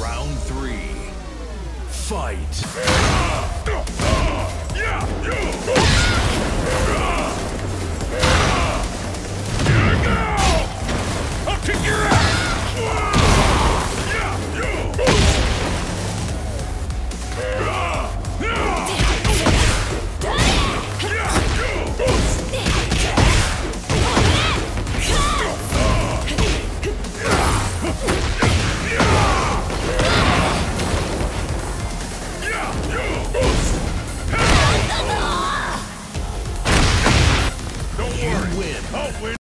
Round three. Fight. Oh, we're